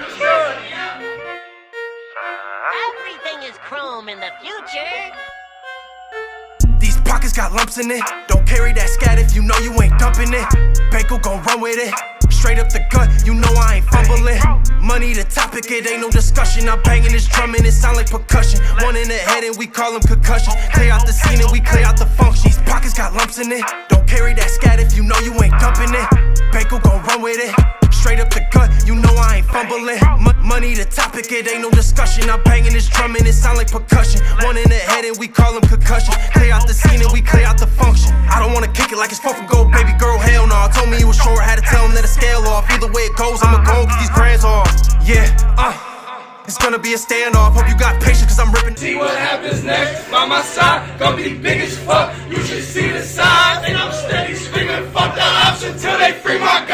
Everything is chrome in the future. These pockets got lumps in it. Don't carry that scat if you know you ain't dumping it. Banko gon' run with it. Straight up the gut, you know I ain't fumbling. Money the topic, it ain't no discussion. I'm banging this drum and it sound like percussion. One in the head and we call them concussion. Clear out the scene and we clear out the function. These pockets got lumps in it. Don't carry that scat if you know you ain't dumping it. Banko gon' run with it. Straight up the gut, you know fumbling. M- money the topic, it ain't no discussion. I'm banging this drum and it sound like percussion. One in the head and we call them concussion. Clear out the scene and we clear out the function. I don't wanna kick it like it's far from gold, baby girl, hell no. Told me you was short, had to tell him that the scale off. Either way it goes, I'ma go get these grands off. Yeah, uh. It's gonna be a standoff. Hope you got patience, cause I'm ripping. See what happens next. By my side, gonna be big as fuck. You should see the size. and I'm steady screaming, fuck the option till they free my